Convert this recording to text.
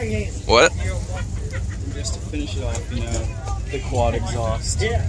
What? Just to finish it off, you know, the quad exhaust. Yeah.